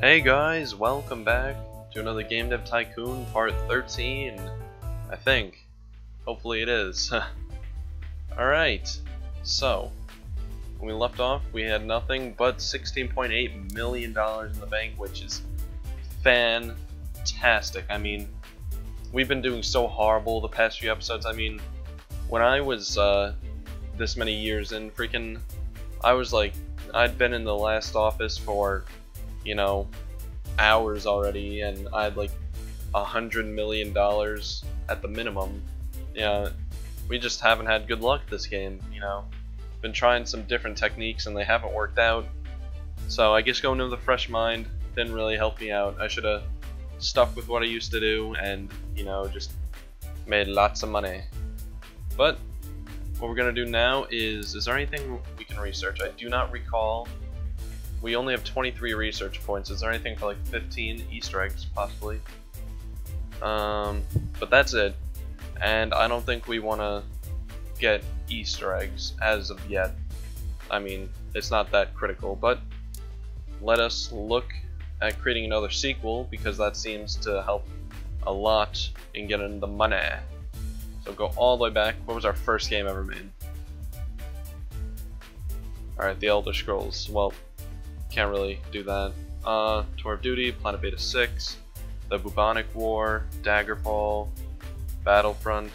Hey guys, welcome back to another Game Dev Tycoon Part 13, I think. Hopefully it is. Alright, so, when we left off, we had nothing but $16.8 million in the bank, which is fantastic. I mean, we've been doing so horrible the past few episodes. I mean, when I was uh, this many years in, freaking, I was like, I'd been in the last office for you know, hours already, and I had like a hundred million dollars at the minimum. Yeah, we just haven't had good luck this game. You know, been trying some different techniques and they haven't worked out. So I guess going in with a fresh mind didn't really help me out. I should have stuck with what I used to do and you know just made lots of money. But what we're gonna do now is, is there anything we can research? I do not recall we only have 23 research points. Is there anything for like 15 Easter eggs, possibly? Um, but that's it. And I don't think we want to get Easter eggs as of yet. I mean, it's not that critical, but let us look at creating another sequel because that seems to help a lot in getting the money. So go all the way back. What was our first game ever made? Alright, The Elder Scrolls. Well, can't really do that. Uh, Tour of Duty, Planet Beta 6, The Bubonic War, Daggerfall, Battlefront.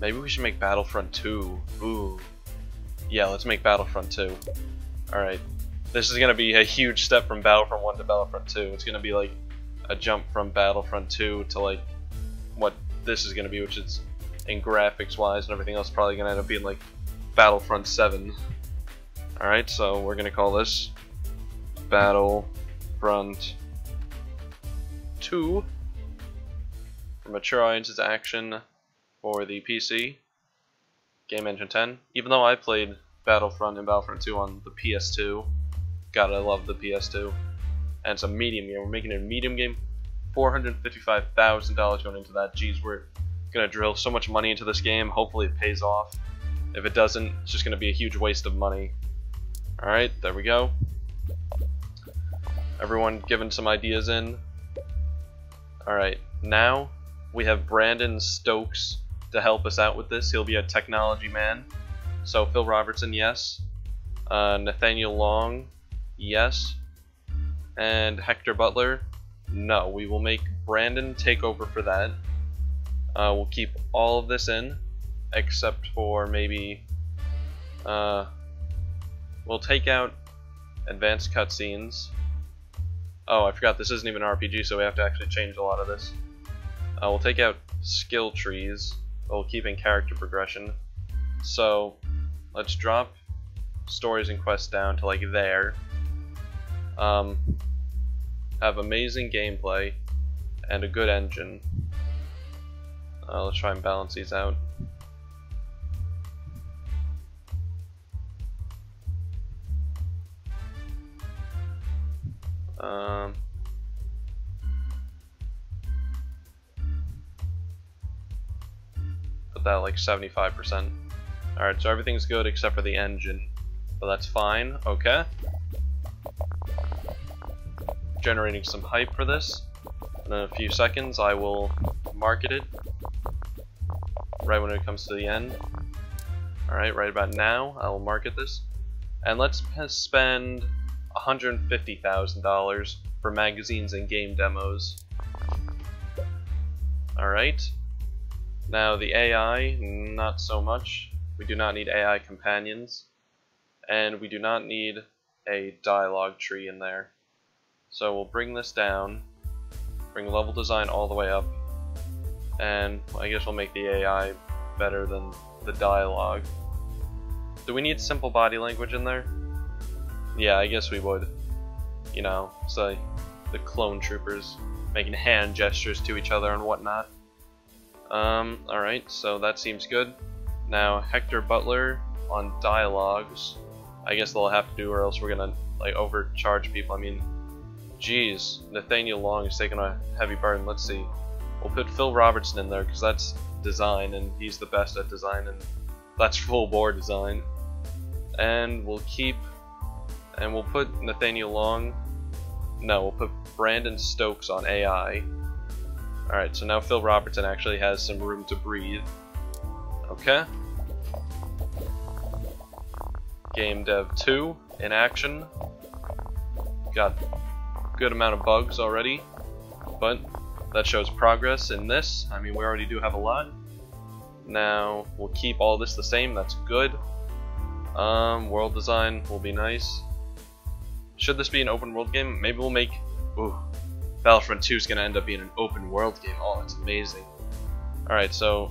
Maybe we should make Battlefront 2. Ooh. Yeah, let's make Battlefront 2. Alright. This is gonna be a huge step from Battlefront 1 to Battlefront 2. It's gonna be like a jump from Battlefront 2 to like what this is gonna be, which is in graphics wise and everything else probably gonna end up being like Battlefront 7. Alright, so we're gonna call this Battlefront 2 for mature audiences action for the PC. Game Engine 10. Even though I played Battlefront and Battlefront 2 on the PS2, God, I love the PS2. And it's a medium game. We're making it a medium game. $455,000 going into that. Jeez, we're gonna drill so much money into this game. Hopefully it pays off. If it doesn't, it's just gonna be a huge waste of money. Alright, there we go. Everyone giving some ideas in. Alright, now we have Brandon Stokes to help us out with this. He'll be a technology man. So Phil Robertson, yes. Uh, Nathaniel Long, yes. And Hector Butler, no. We will make Brandon take over for that. Uh, we'll keep all of this in, except for maybe uh, We'll take out advanced cutscenes. Oh, I forgot this isn't even RPG, so we have to actually change a lot of this. Uh, we'll take out skill trees while keeping character progression. So, let's drop stories and quests down to like there. Um, have amazing gameplay and a good engine. Uh, let's try and balance these out. Um, put that like 75%. Alright, so everything's good except for the engine. But that's fine, okay. Generating some hype for this. in a few seconds I will market it. Right when it comes to the end. Alright, right about now I will market this. And let's spend $150,000 for magazines and game demos. Alright. Now the AI, not so much. We do not need AI companions. And we do not need a dialogue tree in there. So we'll bring this down, bring level design all the way up, and I guess we'll make the AI better than the dialogue. Do we need simple body language in there? Yeah, I guess we would. You know, say the clone troopers making hand gestures to each other and whatnot. Um, alright, so that seems good. Now, Hector Butler on dialogues. I guess they'll have to do or else we're gonna, like, overcharge people. I mean, geez, Nathaniel Long is taking a heavy burden. Let's see. We'll put Phil Robertson in there because that's design and he's the best at design and that's full bore design. And we'll keep and we'll put Nathaniel Long No, we'll put Brandon Stokes on AI. Alright, so now Phil Robertson actually has some room to breathe. Okay. Game Dev 2 in action. Got good amount of bugs already, but that shows progress in this. I mean, we already do have a lot. Now, we'll keep all this the same, that's good. Um, world design will be nice. Should this be an open world game? Maybe we'll make... Ooh, Battlefront 2 is going to end up being an open world game. Oh, that's amazing. Alright, so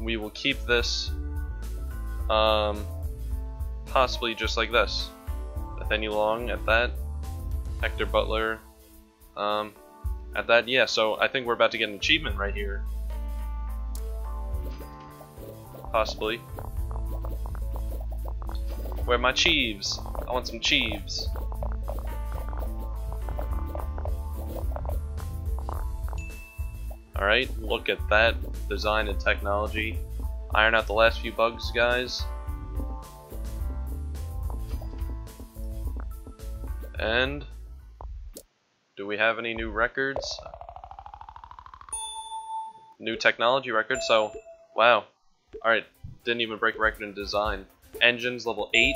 we will keep this um, possibly just like this. Nathaniel Long at that, Hector Butler um, at that. Yeah, so I think we're about to get an achievement right here. Possibly. Where are my Chiefs? I want some Chiefs. Alright, look at that design and technology. Iron out the last few bugs, guys. And do we have any new records? New technology records, so wow. Alright, didn't even break record in design. Engines level 8,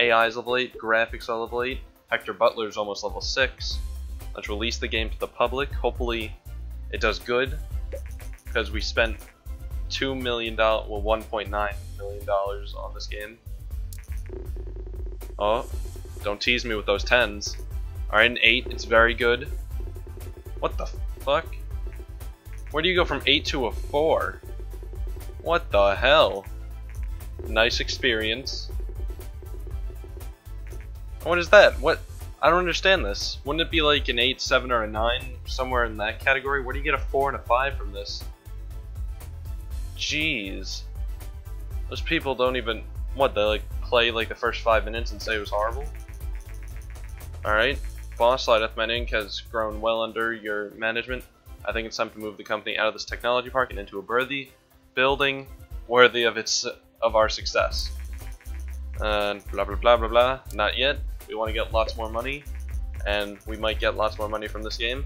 AI's level 8, graphics are level 8, Hector Butler's almost level 6. Let's release the game to the public. Hopefully it does good because we spent two million dollars, well, one point nine million dollars on this game. Oh, don't tease me with those tens. Alright, an eight, it's very good. What the fuck? Where do you go from eight to a four? What the hell? Nice experience. What is that? What? I don't understand this. Wouldn't it be like an 8, 7, or a 9? Somewhere in that category? Where do you get a 4 and a 5 from this? Jeez. Those people don't even... What, they like play like the first 5 minutes and say it was horrible? Alright. Boss Slydeathman Inc. has grown well under your management. I think it's time to move the company out of this technology park and into a worthy building worthy of its of our success. And blah blah blah blah blah. Not yet. We want to get lots more money, and we might get lots more money from this game.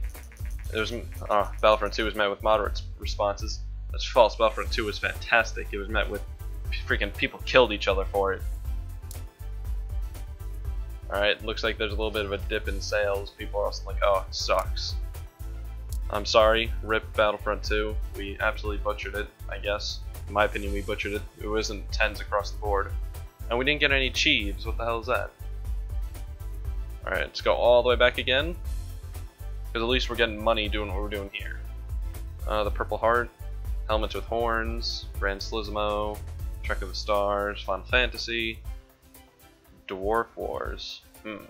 There's uh, Battlefront 2 was met with moderate responses. That's false. Battlefront 2 was fantastic. It was met with freaking people killed each other for it. Alright, looks like there's a little bit of a dip in sales. People are also like, oh, it sucks. I'm sorry, RIP Battlefront 2. We absolutely butchered it, I guess. In my opinion, we butchered it. It wasn't tens across the board. And we didn't get any Chiefs. What the hell is that? Alright, let's go all the way back again. Because at least we're getting money doing what we're doing here. Uh, the Purple Heart, Helmets with Horns, Gran Turismo, Trek of the Stars, Final Fantasy, Dwarf Wars. Hmm.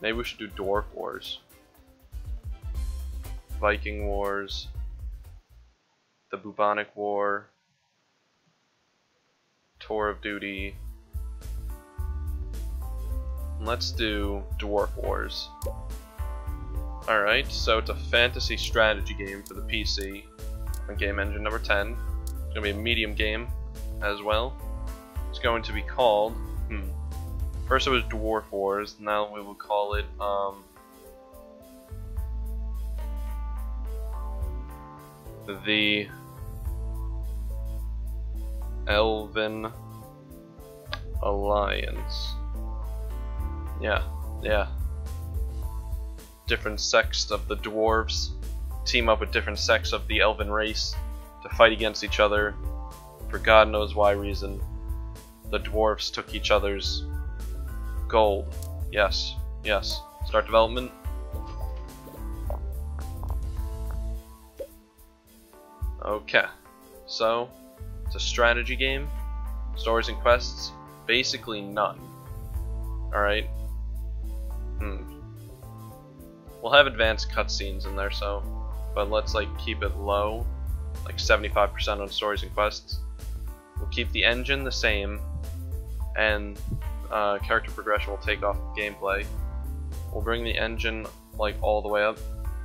Maybe we should do Dwarf Wars. Viking Wars, the Bubonic War, Tour of Duty, Let's do Dwarf Wars. Alright, so it's a fantasy strategy game for the PC on Game Engine number 10. It's going to be a medium game as well. It's going to be called, hmm, first it was Dwarf Wars, now we will call it, um, the Elven Alliance. Yeah, yeah. Different sects of the dwarves team up with different sects of the elven race to fight against each other for God knows why reason. The dwarves took each other's gold. Yes, yes. Start development. Okay, so it's a strategy game. Stories and quests, basically none. Alright, Hmm. We'll have advanced cutscenes in there, so, but let's like keep it low, like 75% on stories and quests. We'll keep the engine the same, and uh, character progression will take off gameplay. We'll bring the engine like all the way up,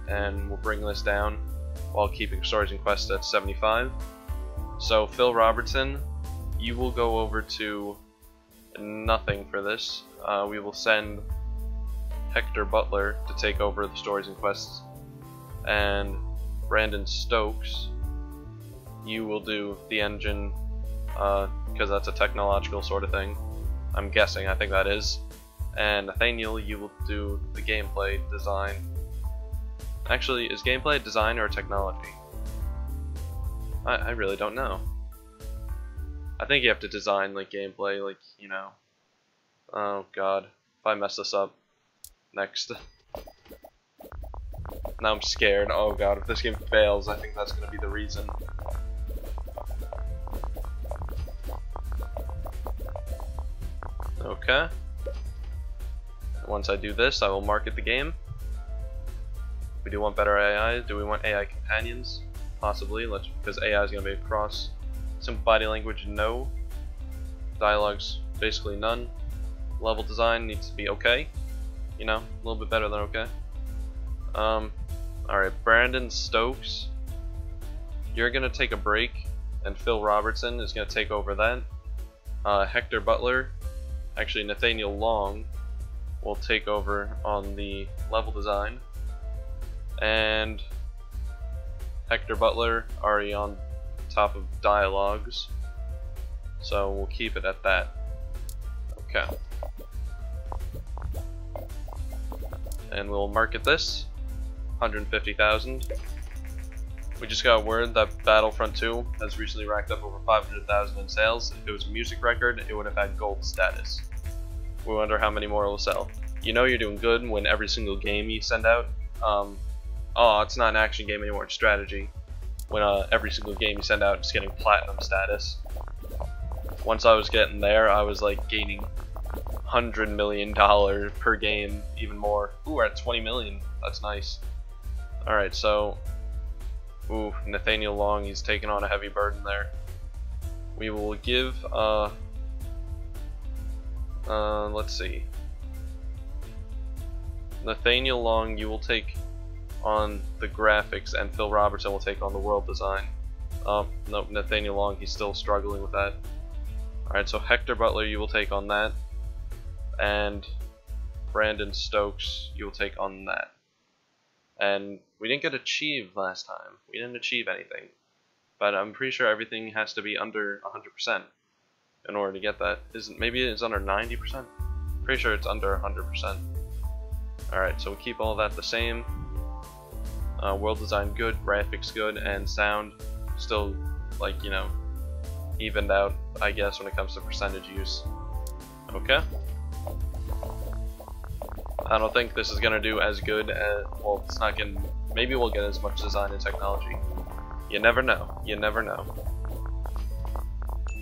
and we'll bring this down while keeping stories and quests at 75. So Phil Robertson, you will go over to nothing for this. Uh, we will send Hector Butler to take over the stories and quests, and Brandon Stokes, you will do the engine, because uh, that's a technological sort of thing. I'm guessing, I think that is. And Nathaniel, you will do the gameplay design. Actually, is gameplay design or technology? I, I really don't know. I think you have to design like gameplay, like, you know. Oh god. If I mess this up. Next. now I'm scared. Oh god, if this game fails, I think that's gonna be the reason. Okay. Once I do this, I will market the game. We do want better AI. Do we want AI companions? Possibly. Let's because AI is going to be across. Simple body language, no. Dialogues, basically none. Level design needs to be okay. You know, a little bit better than okay. Um, alright, Brandon Stokes. You're going to take a break, and Phil Robertson is going to take over that. Uh, Hector Butler, actually Nathaniel Long, will take over on the level design. And Hector Butler already on top of dialogues. So we'll keep it at that. Okay. And we'll market this. 150,000. We just got word that Battlefront 2 has recently racked up over 500,000 in sales. If it was a music record, it would have had gold status. We wonder how many more it will sell. You know you're doing good when every single game you send out, um, oh, it's not an action game anymore, it's strategy. When uh, every single game you send out is getting platinum status. Once I was getting there, I was like gaining hundred million dollar per game, even more. Ooh, we're at 20 million. That's nice. All right, so, ooh, Nathaniel Long, he's taking on a heavy burden there. We will give, uh, uh, let's see. Nathaniel Long, you will take on the graphics, and Phil Robertson will take on the world design. Um, Nathaniel Long, he's still struggling with that. Alright, so Hector Butler, you will take on that. And Brandon Stokes, you will take on that. And we didn't get achieve last time. We didn't achieve anything. But I'm pretty sure everything has to be under 100% in order to get that. Is maybe it's under 90%? Pretty sure it's under 100%. Alright, so we keep all that the same. Uh, world design good, graphics good, and sound still, like, you know, evened out, I guess, when it comes to percentage use. Okay. I don't think this is to do as good as, well, it's not to, maybe we'll get as much design and technology. You never know. You never know.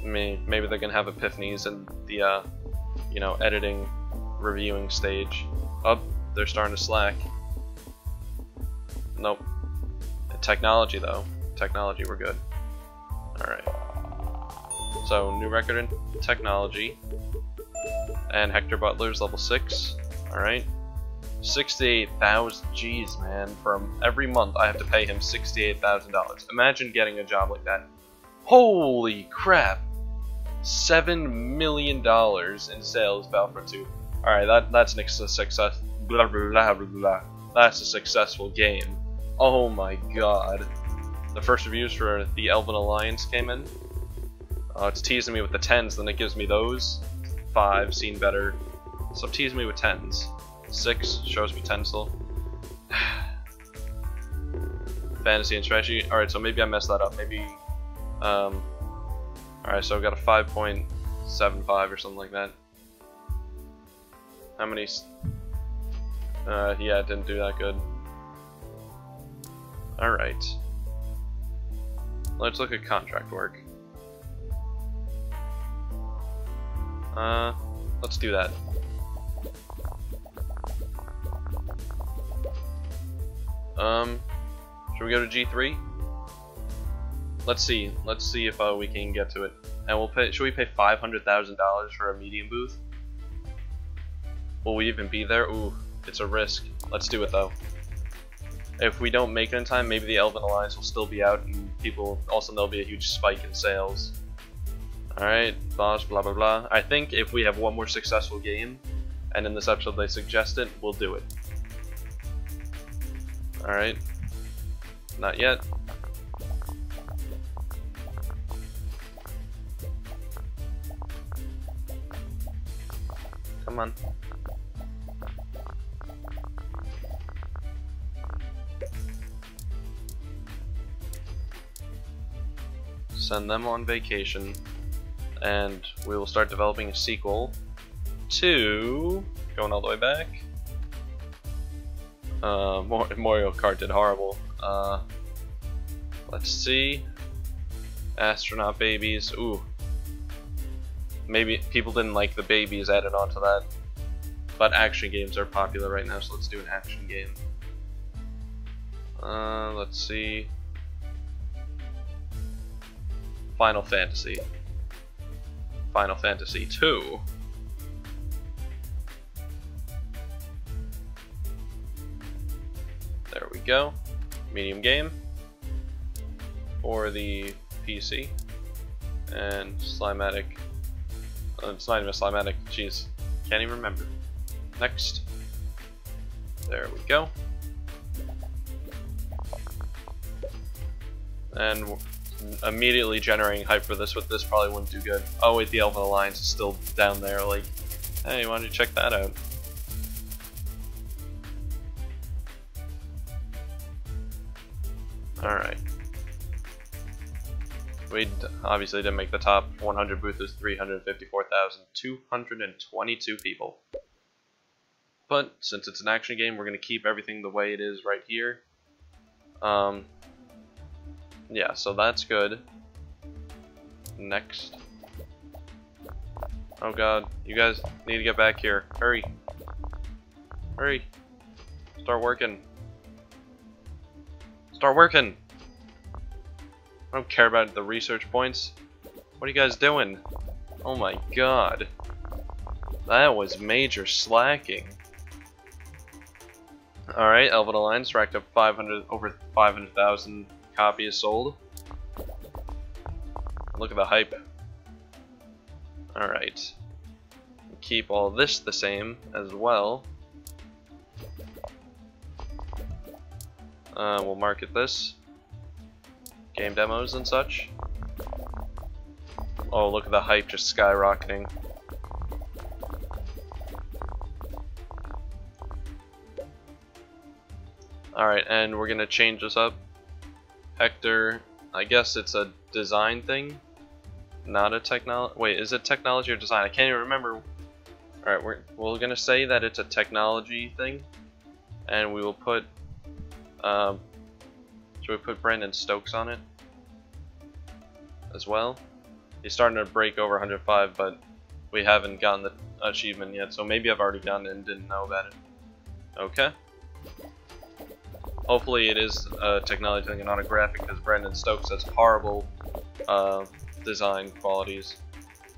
Maybe, maybe they're to have epiphanies in the, uh, you know, editing, reviewing stage. Up, oh, they're starting to slack. Nope. Technology though. Technology, we're good. Alright. So, new record in technology. And Hector Butler's level 6. Alright. 68,000. Jeez, man. From every month, I have to pay him $68,000. Imagine getting a job like that. Holy crap! $7 million in sales, Battlefront 2. Alright, that, that's an success blah blah blah blah. That's a successful game. Oh my god. The first reviews for the Elven Alliance came in. Uh, it's teasing me with the 10s, then it gives me those. 5, seen better. So teasing me with 10s. 6 shows potential. Fantasy and strategy. Alright, so maybe I messed that up. Maybe. Um, Alright, so I've got a 5.75 or something like that. How many uh, yeah, it didn't do that good. Alright. Let's look at contract work. Uh, let's do that. Um, should we go to G3? Let's see. Let's see if uh, we can get to it. And we'll pay. Should we pay five hundred thousand dollars for a medium booth? Will we even be there? Ooh, it's a risk. Let's do it though. If we don't make it in time, maybe the Elven Alliance will still be out, and people also there'll be a huge spike in sales. Alright, boss, blah blah blah. I think if we have one more successful game, and in this episode they suggest it, we'll do it. Alright. Not yet. Send them on vacation and we will start developing a sequel to going all the way back. Uh, Mario Kart did horrible. Uh, let's see. Astronaut babies. Ooh. Maybe people didn't like the babies added onto that. But action games are popular right now, so let's do an action game. Uh, let's see. Final Fantasy. Final Fantasy 2. There we go. Medium game for the PC. And Slimatic. It's not even a Slimatic, jeez. Can't even remember. Next. There we go. And immediately generating hype for this, but this probably wouldn't do good. Oh wait, the Elven Alliance is still down there, like, hey, why don't you check that out? Alright. We obviously didn't make the top 100 booth is 354,222 people. But since it's an action game, we're going to keep everything the way it is right here. Um, yeah, so that's good. Next. Oh god, you guys need to get back here. Hurry. Hurry. Start working. Start working! I don't care about the research points. What are you guys doing? Oh my god. That was major slacking. Alright, Elven Alliance racked up 500 over 500,000 copy is sold. Look at the hype. Alright. Keep all this the same as well. Uh, we'll market this. Game demos and such. Oh, look at the hype just skyrocketing. Alright, and we're gonna change this up. Hector, I guess it's a design thing, not a technology. Wait, is it technology or design? I can't even remember. Alright, we're, we're gonna say that it's a technology thing, and we will put, um, should we put Brandon Stokes on it as well? He's starting to break over 105, but we haven't gotten the achievement yet, so maybe I've already gotten it and didn't know about it. Okay. Hopefully it is a technology thing and not a graphic because Brandon Stokes has horrible uh, design qualities.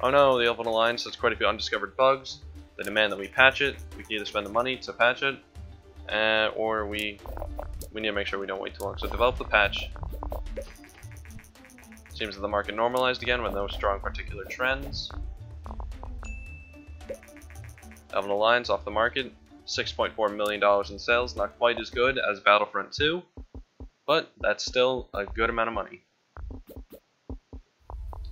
Oh no, the Elven Alliance has quite a few undiscovered bugs. They demand that we patch it. We can either spend the money to patch it, uh, or we we need to make sure we don't wait too long. So develop the patch. Seems that the market normalized again with no strong particular trends. Elven Alliance off the market. $6.4 million in sales, not quite as good as Battlefront 2, but that's still a good amount of money.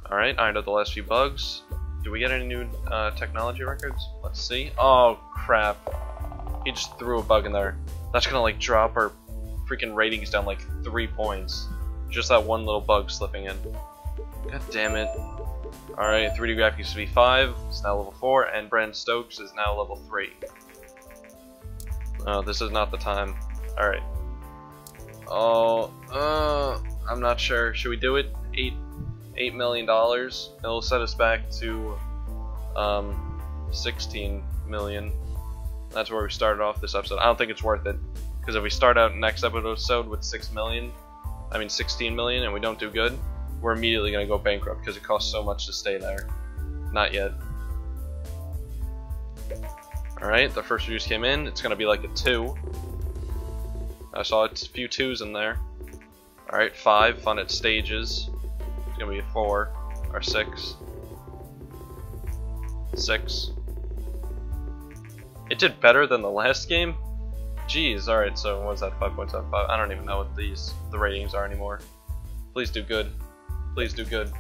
Alright, ironed out the last few bugs. Do we get any new uh, technology records? Let's see. Oh, crap. He just threw a bug in there. That's gonna like drop our freaking ratings down like three points. Just that one little bug slipping in. God damn it. Alright, 3D graphics used to be 5, it's now level 4, and Brand Stokes is now level 3. Oh, this is not the time. Alright. Oh, uh, I'm not sure. Should we do it? Eight, eight million dollars. It'll set us back to, um, 16 million. That's where we started off this episode. I don't think it's worth it. Because if we start out next episode with 6 million, I mean 16 million, and we don't do good, we're immediately going to go bankrupt because it costs so much to stay there. Not yet. Alright, the first reviews came in. It's going to be like a 2. I saw a few 2s in there. Alright, 5, fun at stages. It's going to be a 4, or 6. Six. It did better than the last game? Jeez, alright, so what's that, 5.75? I don't even know what these the ratings are anymore. Please do good. Please do good.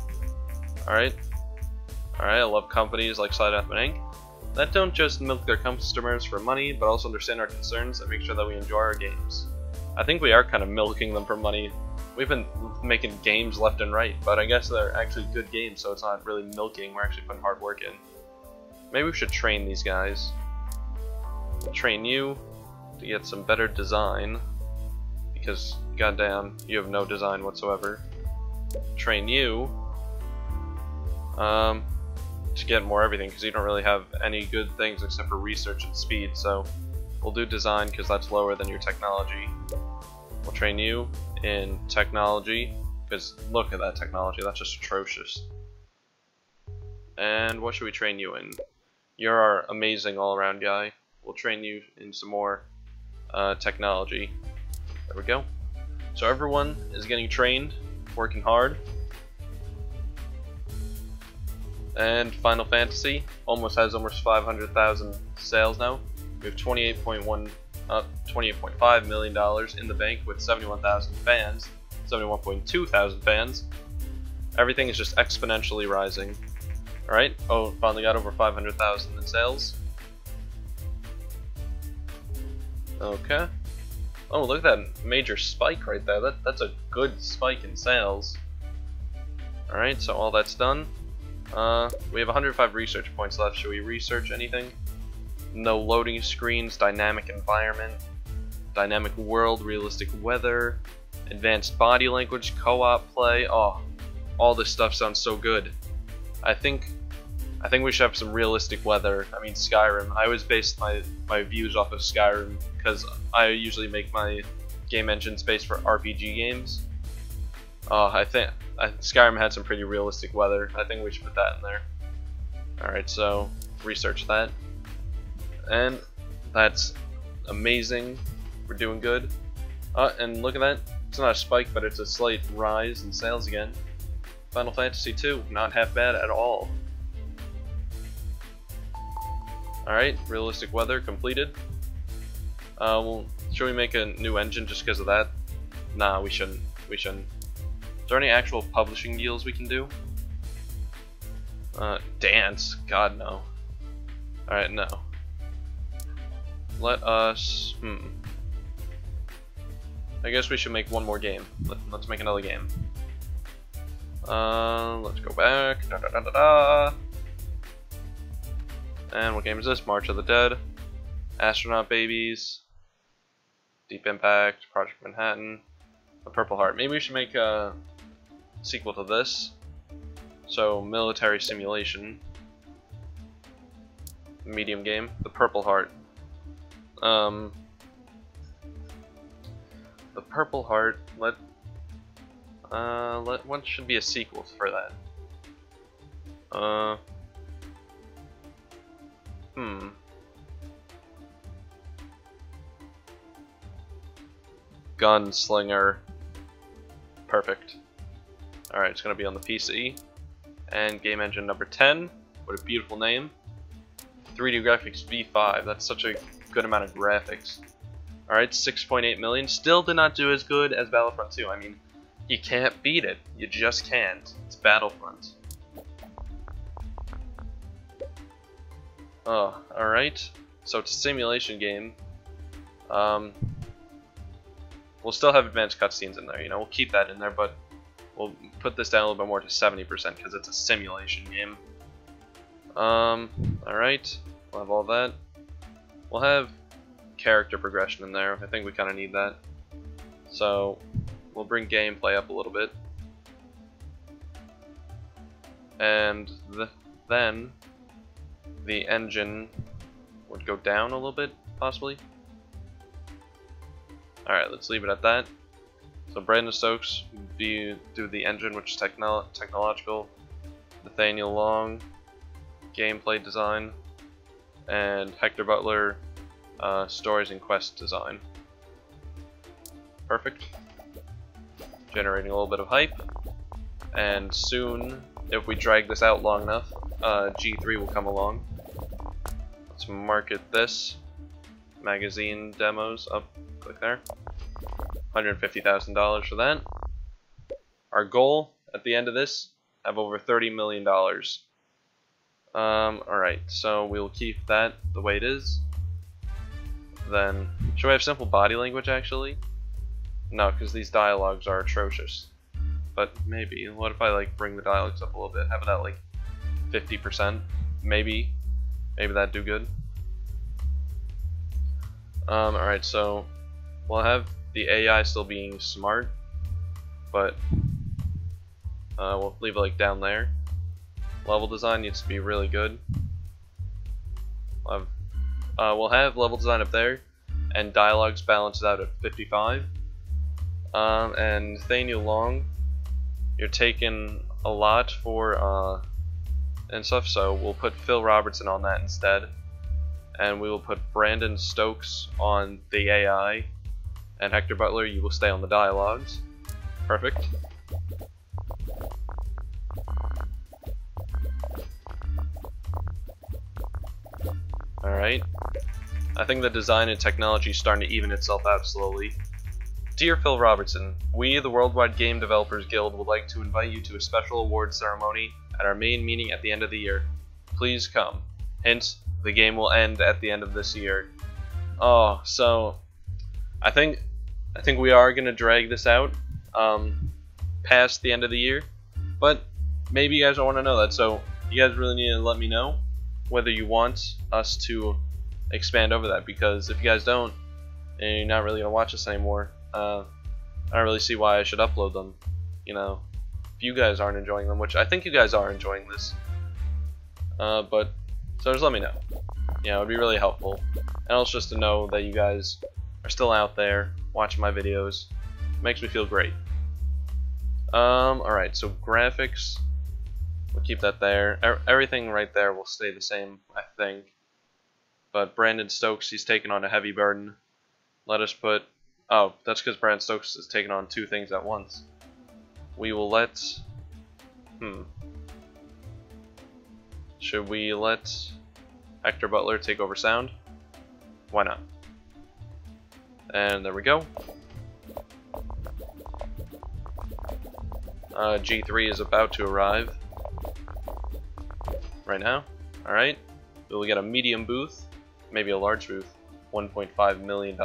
Alright. Alright, I love companies like Slydeathman Inc. that don't just milk their customers for money, but also understand our concerns and make sure that we enjoy our games. I think we are kind of milking them for money. We've been making games left and right, but I guess they're actually good games, so it's not really milking, we're actually putting hard work in. Maybe we should train these guys. train you to get some better design, because goddamn, you have no design whatsoever. Train you um, to get more everything, because you don't really have any good things except for research and speed, so we'll do design because that's lower than your technology. We'll train you in technology, because look at that technology, that's just atrocious. And what should we train you in? You're our amazing all-around guy. We'll train you in some more uh, technology. There we go. So everyone is getting trained, working hard. And Final Fantasy almost has almost 500,000 sales now. We have 28.1, uh, 28.5 million dollars in the bank with 71,000 fans, 71.2 thousand fans. Everything is just exponentially rising. Alright, oh, finally got over 500,000 in sales. Okay. Oh, look at that major spike right there. That, that's a good spike in sales. Alright, so all that's done. Uh, we have 105 research points left. Should we research anything? No loading screens, dynamic environment, dynamic world, realistic weather, advanced body language, co-op play. Oh, all this stuff sounds so good. I think I think we should have some realistic weather. I mean Skyrim. I always base my, my views off of Skyrim because I usually make my game engine space for RPG games. Uh, I think Skyrim had some pretty realistic weather. I think we should put that in there. Alright, so research that. And that's amazing. We're doing good. Uh, and look at that. It's not a spike, but it's a slight rise in sales again. Final Fantasy II, not half bad at all. Alright, realistic weather completed. Uh, well, should we make a new engine just because of that? Nah, we shouldn't. We shouldn't. There any actual publishing deals we can do? Uh, dance? God, no. Alright, no. Let us... Hmm. I guess we should make one more game. Let, us make another game. Uh, let's go back. Da, da, da, da, da. And what game is this? March of the Dead. Astronaut Babies. Deep Impact. Project Manhattan. A Purple Heart. Maybe we should make a sequel to this. So, Military Simulation. Medium game. The Purple Heart. Um, the Purple Heart. Let uh, let what should be a sequel for that? Uh, Hmm. Gunslinger. Perfect. Alright, it's going to be on the PC. And game engine number 10. What a beautiful name. 3D graphics V5. That's such a good amount of graphics. Alright, 6.8 million. Still did not do as good as Battlefront 2. I mean, you can't beat it. You just can't. It's Battlefront. Oh, alright. So it's a simulation game. Um, we'll still have advanced cutscenes in there, you know, we'll keep that in there, but we'll put this down a little bit more to 70% because it's a simulation game. Um, alright, we'll have all that. We'll have character progression in there, I think we kind of need that. So, we'll bring gameplay up a little bit. And th then, the engine would go down a little bit, possibly. Alright, let's leave it at that. So Brandon Stokes be, do the engine, which is techno technological. Nathaniel Long, gameplay design. And Hector Butler, uh, stories and quest design. Perfect. Generating a little bit of hype. And soon, if we drag this out long enough, uh, G3 will come along. Let's market this. Magazine demos up, click there. $150,000 for that. Our goal at the end of this, have over $30 million. Um, alright, so we'll keep that the way it is. Then, should we have simple body language actually? No, because these dialogues are atrocious. But maybe. What if I like bring the dialogues up a little bit? Have it at like 50%? Maybe. Maybe that'd do good. Um, alright, so we'll have the AI still being smart, but uh, we'll leave it like down there. Level design needs to be really good. We'll have, uh, we'll have level design up there, and dialogues balanced out at 55. Um, and Thaniel Long, you're taking a lot for uh, and stuff, so we'll put Phil Robertson on that instead. And we will put Brandon Stokes on the AI, and Hector Butler, you will stay on the dialogues. Perfect. Alright. I think the design and technology is starting to even itself out slowly. Dear Phil Robertson, we, the Worldwide Game Developers Guild, would like to invite you to a special award ceremony at our main meeting at the end of the year. Please come. Hint, the game will end at the end of this year. Oh, so I think I think we are gonna drag this out um, past the end of the year, but maybe you guys don't want to know that. So you guys really need to let me know whether you want us to expand over that because if you guys don't and you're not really gonna watch us anymore. Uh, I don't really see why I should upload them you know if you guys aren't enjoying them which I think you guys are enjoying this. Uh, but so just let me know. Yeah it would be really helpful. And also just to know that you guys are still out there watching my videos makes me feel great um, alright so graphics We'll keep that there. Er everything right there will stay the same, I think. But Brandon Stokes, he's taken on a heavy burden. Let us put... Oh, that's because Brandon Stokes is taking on two things at once. We will let... Hmm. Should we let Hector Butler take over sound? Why not? And there we go. Uh, G3 is about to arrive right now. Alright, we will get a medium booth, maybe a large booth, $1.5 million.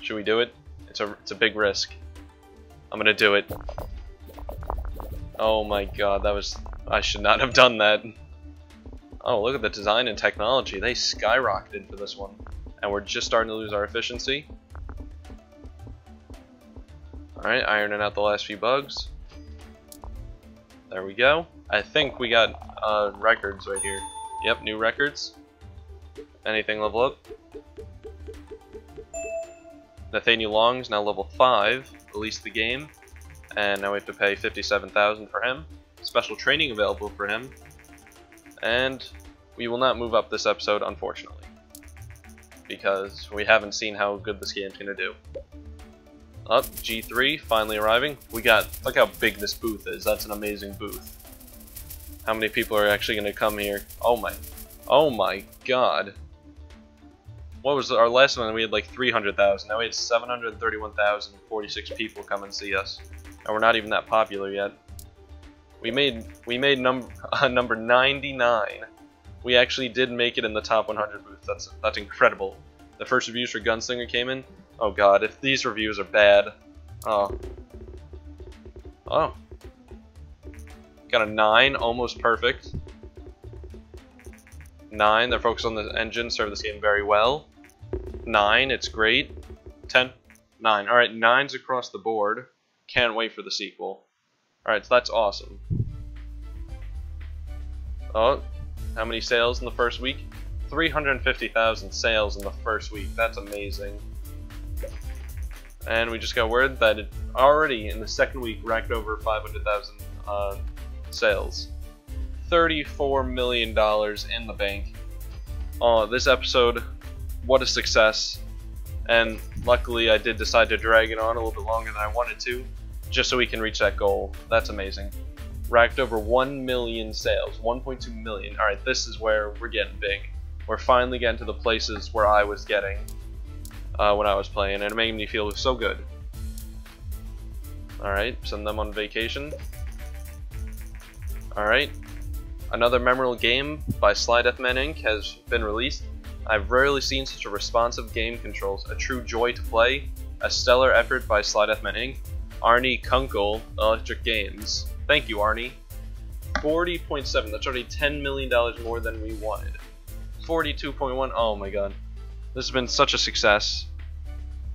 Should we do it? It's a, it's a big risk. I'm gonna do it. Oh my god, that was... I should not have done that. Oh, look at the design and technology. They skyrocketed for this one. And we're just starting to lose our efficiency. Alright, ironing out the last few bugs. There we go. I think we got uh, records right here. Yep, new records. Anything level up? Nathaniel Long's now level 5, released the game, and now we have to pay 57000 for him. Special training available for him, and we will not move up this episode, unfortunately, because we haven't seen how good this game's going to do. Up, oh, G3, finally arriving. We got, look how big this booth is, that's an amazing booth. How many people are actually going to come here? Oh my, oh my god. What was our last one? We had like 300,000. Now we had 731,046 people come and see us. And we're not even that popular yet. We made we made number number 99. We actually did make it in the top 100 booth. That's that's incredible. The first reviews for Gunslinger came in. Oh god, if these reviews are bad. Oh. Oh. Got a 9, almost perfect. 9, they're focused on the engine, serve this game very well. 9, it's great. 10, 9. Alright, 9's across the board. Can't wait for the sequel. Alright, so that's awesome. Oh, how many sales in the first week? 350,000 sales in the first week. That's amazing. And we just got word that it already in the second week racked over 500,000 uh, sales. $34 million in the bank. Oh, this episode, what a success. And luckily I did decide to drag it on a little bit longer than I wanted to, just so we can reach that goal. That's amazing. Racked over 1 million sales, 1.2 million. Alright, this is where we're getting big. We're finally getting to the places where I was getting uh, when I was playing, and it made me feel so good. Alright, send them on vacation. Alright, another memorable game by Slydeathman Inc. has been released. I've rarely seen such a responsive game controls, a true joy to play, a stellar effort by Slydeathman Inc. Arnie Kunkel, Electric Games. Thank you, Arnie. 40.7, that's already $10 million more than we wanted. 42.1, oh my god. This has been such a success.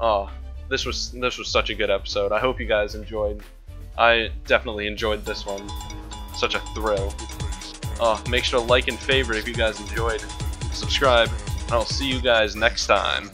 Oh, this was this was such a good episode. I hope you guys enjoyed. I definitely enjoyed this one. Such a thrill. Oh, make sure to like and favorite if you guys enjoyed. Subscribe, and I'll see you guys next time.